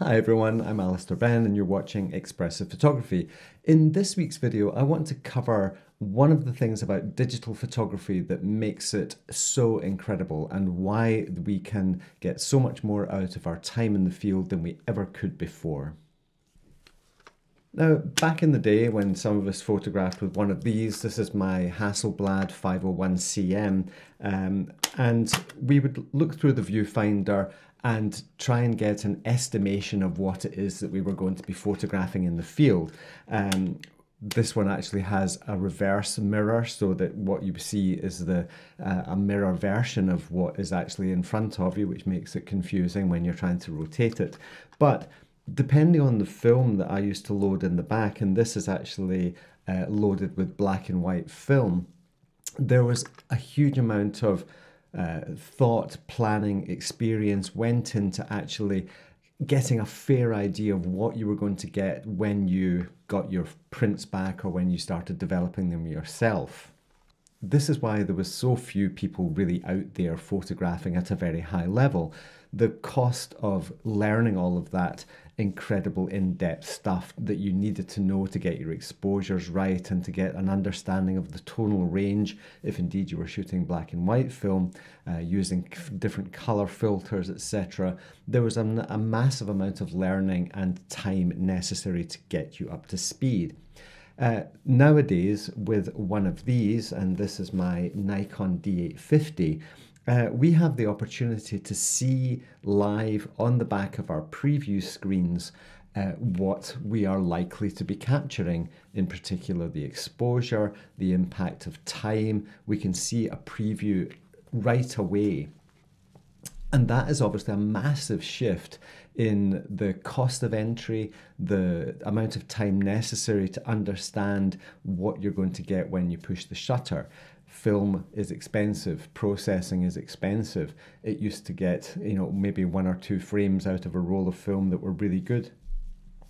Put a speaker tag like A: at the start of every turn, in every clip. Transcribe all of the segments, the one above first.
A: Hi everyone, I'm Alister Benn and you're watching Expressive Photography. In this week's video, I want to cover one of the things about digital photography that makes it so incredible and why we can get so much more out of our time in the field than we ever could before. Now, back in the day when some of us photographed with one of these, this is my Hasselblad 501CM, um, and we would look through the viewfinder and try and get an estimation of what it is that we were going to be photographing in the field. Um, this one actually has a reverse mirror so that what you see is the uh, a mirror version of what is actually in front of you which makes it confusing when you're trying to rotate it but depending on the film that I used to load in the back and this is actually uh, loaded with black and white film there was a huge amount of uh, thought, planning, experience went into actually getting a fair idea of what you were going to get when you got your prints back or when you started developing them yourself. This is why there was so few people really out there photographing at a very high level. The cost of learning all of that incredible in-depth stuff that you needed to know to get your exposures right and to get an understanding of the tonal range. If indeed you were shooting black and white film uh, using different color filters etc there was a, a massive amount of learning and time necessary to get you up to speed. Uh, nowadays with one of these and this is my Nikon D850 uh, we have the opportunity to see live on the back of our preview screens uh, what we are likely to be capturing, in particular the exposure, the impact of time. We can see a preview right away. And that is obviously a massive shift in the cost of entry, the amount of time necessary to understand what you're going to get when you push the shutter film is expensive, processing is expensive. It used to get, you know, maybe one or two frames out of a roll of film that were really good.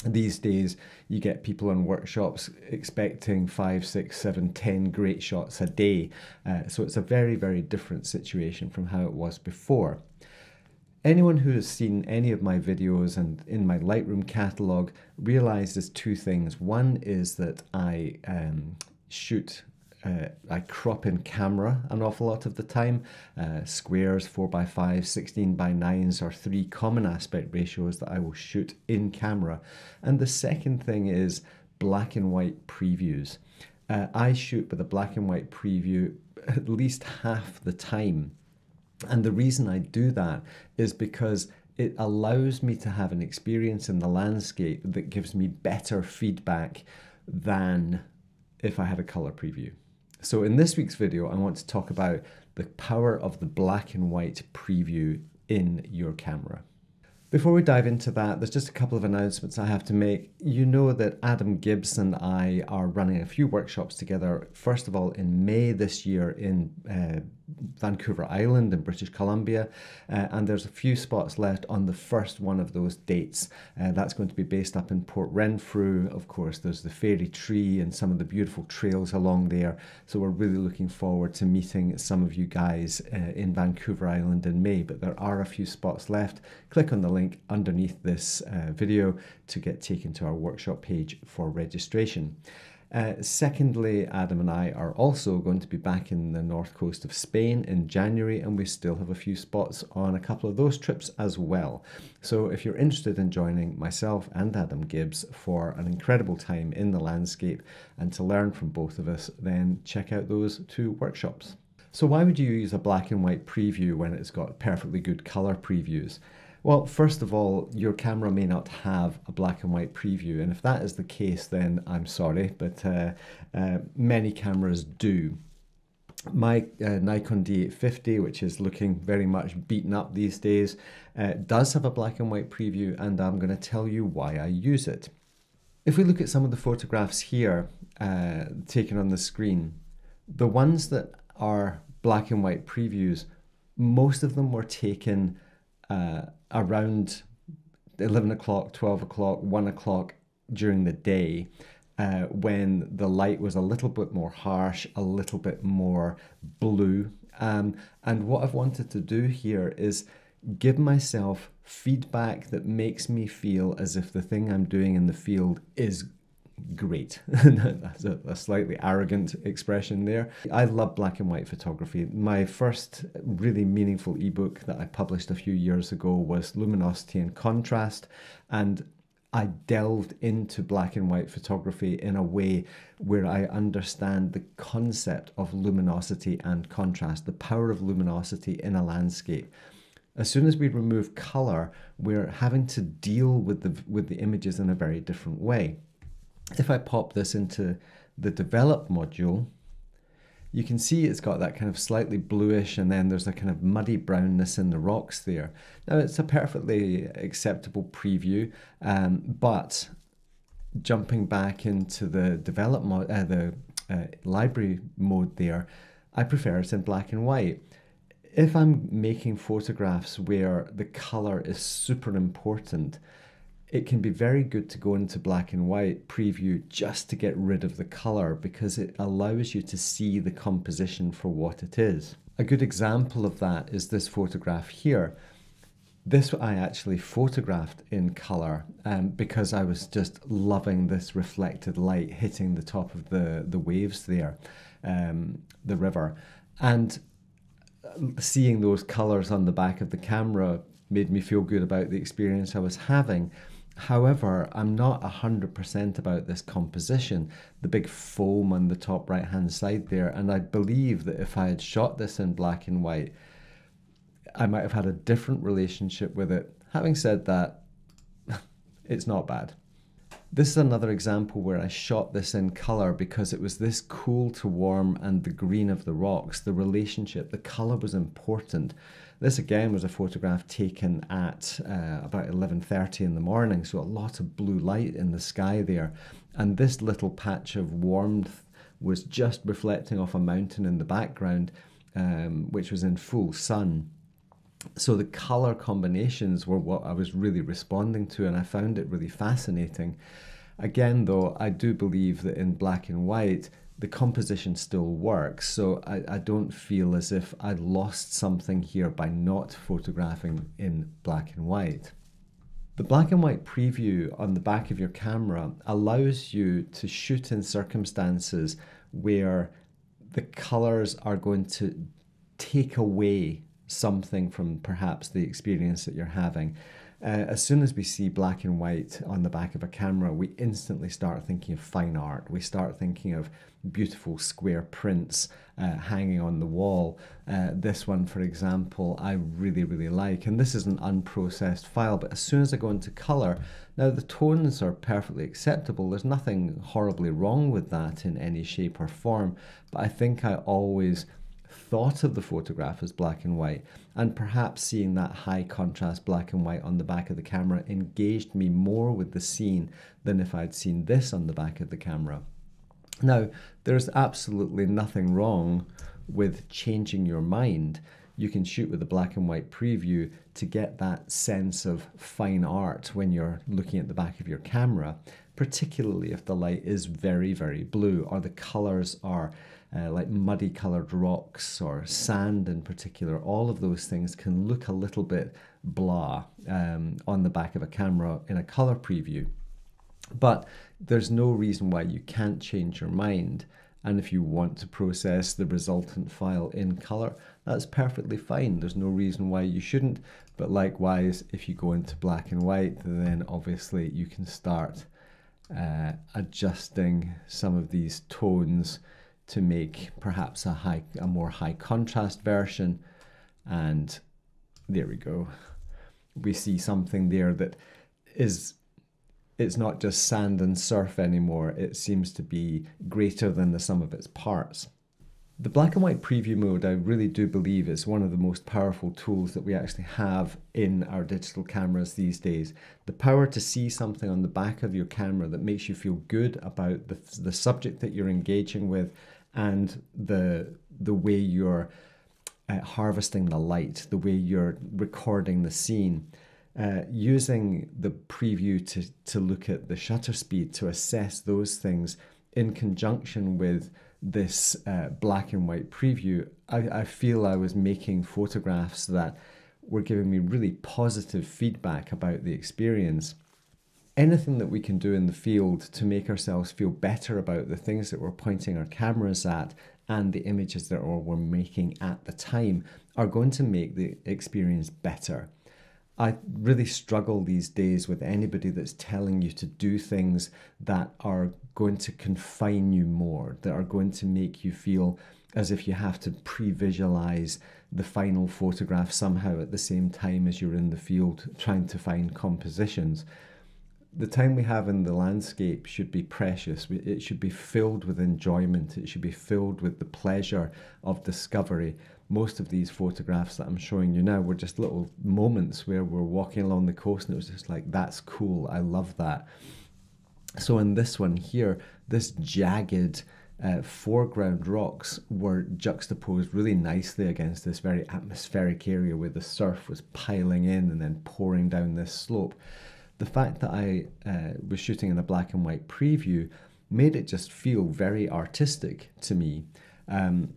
A: These days, you get people in workshops expecting five, six, seven, ten great shots a day. Uh, so it's a very, very different situation from how it was before. Anyone who has seen any of my videos and in my Lightroom catalog realizes two things. One is that I um, shoot uh, I crop in camera an awful lot of the time. Uh, squares, 4x5, 16 by 9s are three common aspect ratios that I will shoot in camera. And the second thing is black and white previews. Uh, I shoot with a black and white preview at least half the time. And the reason I do that is because it allows me to have an experience in the landscape that gives me better feedback than if I had a color preview. So in this week's video, I want to talk about the power of the black and white preview in your camera. Before we dive into that, there's just a couple of announcements I have to make. You know that Adam Gibbs and I are running a few workshops together. First of all, in May this year in uh, Vancouver Island in British Columbia, uh, and there's a few spots left on the first one of those dates. Uh, that's going to be based up in Port Renfrew. Of course, there's the fairy tree and some of the beautiful trails along there. So we're really looking forward to meeting some of you guys uh, in Vancouver Island in May. But there are a few spots left. Click on the link underneath this uh, video to get taken to our workshop page for registration. Uh, secondly, Adam and I are also going to be back in the north coast of Spain in January, and we still have a few spots on a couple of those trips as well. So, if you're interested in joining myself and Adam Gibbs for an incredible time in the landscape and to learn from both of us, then check out those two workshops. So, why would you use a black and white preview when it's got perfectly good color previews? Well, first of all, your camera may not have a black and white preview, and if that is the case, then I'm sorry, but uh, uh, many cameras do. My uh, Nikon D850, which is looking very much beaten up these days, uh, does have a black and white preview, and I'm going to tell you why I use it. If we look at some of the photographs here uh, taken on the screen, the ones that are black and white previews, most of them were taken uh, around 11 o'clock, 12 o'clock, 1 o'clock during the day. Uh, when the light was a little bit more harsh, a little bit more blue. Um, and what I've wanted to do here is give myself feedback that makes me feel as if the thing I'm doing in the field is great. That's a, a, slightly arrogant expression there. I love black and white photography. My first really meaningful ebook that I published a few years ago was Luminosity and Contrast, and I delved into black and white photography in a way where I understand the concept of luminosity and contrast, the power of luminosity in a landscape. As soon as we remove color, we're having to deal with the with the images in a very different way. If I pop this into the develop module, you can see it's got that kind of slightly bluish and then there's a kind of muddy brownness in the rocks there. Now it's a perfectly acceptable preview, um, but jumping back into the develop uh, the uh, library mode there, I prefer it in black and white. If I'm making photographs where the color is super important, it can be very good to go into black and white preview just to get rid of the color because it allows you to see the composition for what it is. A good example of that is this photograph here. This I actually photographed in color um, because I was just loving this reflected light hitting the top of the, the waves there, um, the river. And seeing those colors on the back of the camera made me feel good about the experience I was having. However, I'm not 100% about this composition, the big foam on the top right hand side there, and I believe that if I had shot this in black and white, I might have had a different relationship with it. Having said that, it's not bad. This is another example where I shot this in color because it was this cool to warm and the green of the rocks, the relationship, the color was important. This again was a photograph taken at uh, about 11.30 in the morning, so a lot of blue light in the sky there. And this little patch of warmth was just reflecting off a mountain in the background, um, which was in full sun. So the color combinations were what I was really responding to, and I found it really fascinating. Again, though, I do believe that in black and white, the composition still works. So I, I don't feel as if I lost something here by not photographing in black and white. The black and white preview on the back of your camera allows you to shoot in circumstances where the colors are going to take away something from perhaps the experience that you're having. Uh, as soon as we see black and white on the back of a camera, we instantly start thinking of fine art. We start thinking of beautiful square prints uh, hanging on the wall. Uh, this one, for example, I really, really like. And this is an unprocessed file, but as soon as I go into color, now the tones are perfectly acceptable. There's nothing horribly wrong with that in any shape or form, but I think I always thought of the photograph as black and white, and perhaps seeing that high contrast black and white on the back of the camera engaged me more with the scene than if I'd seen this on the back of the camera. Now, there's absolutely nothing wrong with changing your mind. You can shoot with a black and white preview to get that sense of fine art when you're looking at the back of your camera, particularly if the light is very, very blue or the colors are uh, like muddy colored rocks or sand in particular, all of those things can look a little bit blah um, on the back of a camera in a color preview. But there's no reason why you can't change your mind. And if you want to process the resultant file in color, that's perfectly fine. There's no reason why you shouldn't. But likewise, if you go into black and white, then obviously you can start uh, adjusting some of these tones to make perhaps a high, a more high contrast version. And there we go. We see something there that is it's not just sand and surf anymore. It seems to be greater than the sum of its parts. The black and white preview mode, I really do believe, is one of the most powerful tools that we actually have in our digital cameras these days. The power to see something on the back of your camera that makes you feel good about the, the subject that you're engaging with and the, the way you're uh, harvesting the light, the way you're recording the scene. Uh, using the preview to, to look at the shutter speed to assess those things in conjunction with this uh, black and white preview, I, I feel I was making photographs that were giving me really positive feedback about the experience. Anything that we can do in the field to make ourselves feel better about the things that we're pointing our cameras at and the images that we're making at the time are going to make the experience better. I really struggle these days with anybody that's telling you to do things that are going to confine you more, that are going to make you feel as if you have to pre visualize the final photograph somehow at the same time as you're in the field trying to find compositions. The time we have in the landscape should be precious. It should be filled with enjoyment. It should be filled with the pleasure of discovery most of these photographs that I'm showing you now were just little moments where we're walking along the coast and it was just like, that's cool, I love that. So in this one here, this jagged uh, foreground rocks were juxtaposed really nicely against this very atmospheric area where the surf was piling in and then pouring down this slope. The fact that I uh, was shooting in a black and white preview made it just feel very artistic to me. Um,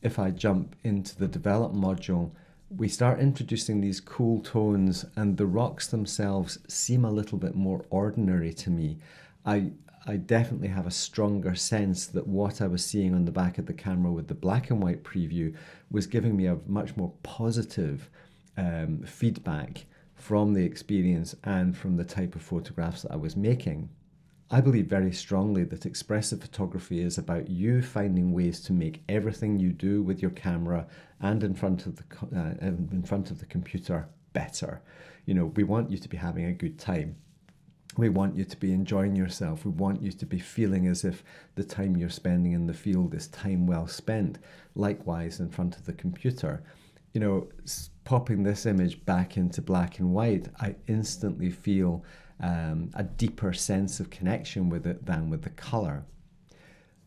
A: if I jump into the develop module, we start introducing these cool tones and the rocks themselves seem a little bit more ordinary to me. I, I definitely have a stronger sense that what I was seeing on the back of the camera with the black and white preview was giving me a much more positive um, feedback from the experience and from the type of photographs that I was making. I believe very strongly that expressive photography is about you finding ways to make everything you do with your camera and in front of the uh, in front of the computer better. You know, we want you to be having a good time. We want you to be enjoying yourself. We want you to be feeling as if the time you're spending in the field is time well spent. Likewise, in front of the computer, you know, popping this image back into black and white, I instantly feel um, a deeper sense of connection with it than with the colour.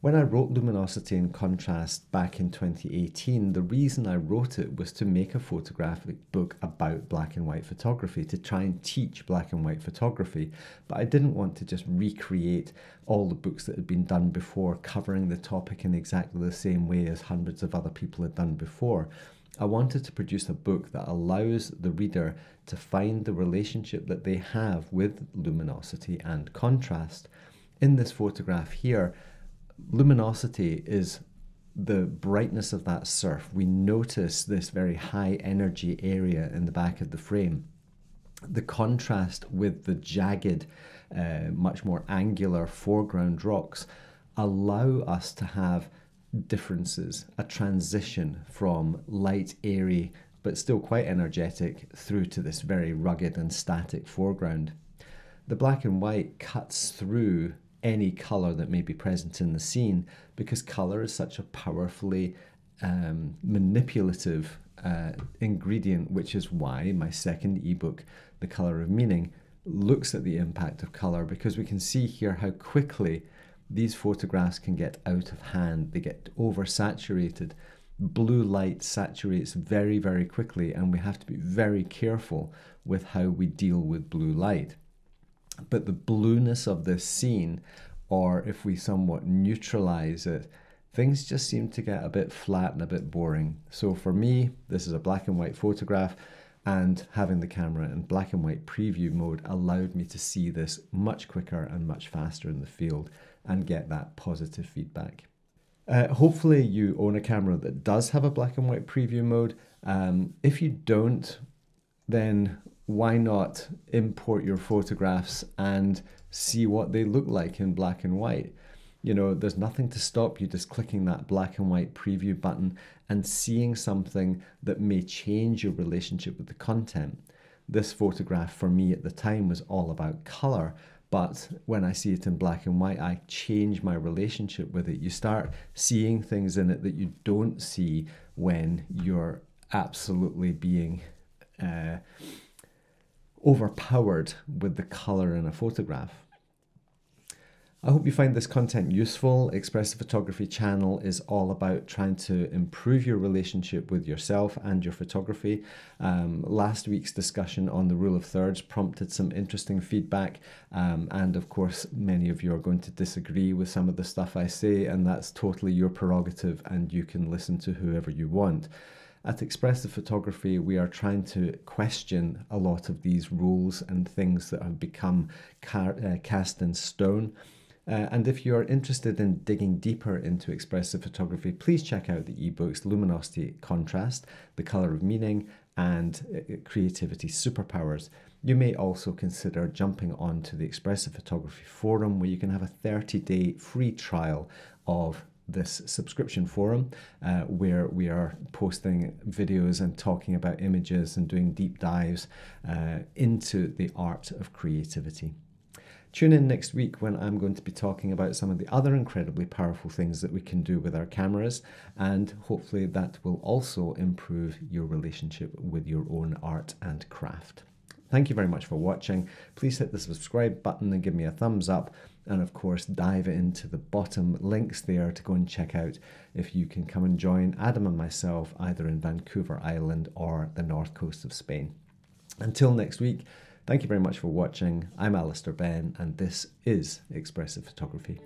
A: When I wrote Luminosity and Contrast back in 2018, the reason I wrote it was to make a photographic book about black and white photography, to try and teach black and white photography. But I didn't want to just recreate all the books that had been done before, covering the topic in exactly the same way as hundreds of other people had done before. I wanted to produce a book that allows the reader to find the relationship that they have with luminosity and contrast. In this photograph here, luminosity is the brightness of that surf. We notice this very high energy area in the back of the frame. The contrast with the jagged, uh, much more angular foreground rocks allow us to have differences, a transition from light, airy, but still quite energetic through to this very rugged and static foreground. The black and white cuts through any colour that may be present in the scene because colour is such a powerfully um, manipulative uh, ingredient, which is why my second ebook, The Colour of Meaning, looks at the impact of colour because we can see here how quickly these photographs can get out of hand, they get oversaturated. Blue light saturates very, very quickly, and we have to be very careful with how we deal with blue light. But the blueness of this scene, or if we somewhat neutralize it, things just seem to get a bit flat and a bit boring. So for me, this is a black and white photograph and having the camera in black and white preview mode allowed me to see this much quicker and much faster in the field and get that positive feedback. Uh, hopefully you own a camera that does have a black and white preview mode. Um, if you don't, then why not import your photographs and see what they look like in black and white? You know, there's nothing to stop you just clicking that black and white preview button and seeing something that may change your relationship with the content. This photograph for me at the time was all about color, but when I see it in black and white, I change my relationship with it. You start seeing things in it that you don't see when you're absolutely being uh, overpowered with the color in a photograph. I hope you find this content useful. Expressive Photography channel is all about trying to improve your relationship with yourself and your photography. Um, last week's discussion on the rule of thirds prompted some interesting feedback, um, and of course, many of you are going to disagree with some of the stuff I say, and that's totally your prerogative, and you can listen to whoever you want. At Expressive Photography, we are trying to question a lot of these rules and things that have become uh, cast in stone. Uh, and if you're interested in digging deeper into expressive photography, please check out the ebooks Luminosity Contrast, The Color of Meaning, and uh, Creativity Superpowers. You may also consider jumping onto the Expressive Photography Forum where you can have a 30 day free trial of this subscription forum uh, where we are posting videos and talking about images and doing deep dives uh, into the art of creativity. Tune in next week when I'm going to be talking about some of the other incredibly powerful things that we can do with our cameras, and hopefully that will also improve your relationship with your own art and craft. Thank you very much for watching. Please hit the subscribe button and give me a thumbs up. And of course, dive into the bottom links there to go and check out if you can come and join Adam and myself either in Vancouver Island or the north coast of Spain. Until next week, thank you very much for watching. I'm Alister Benn, and this is Expressive Photography.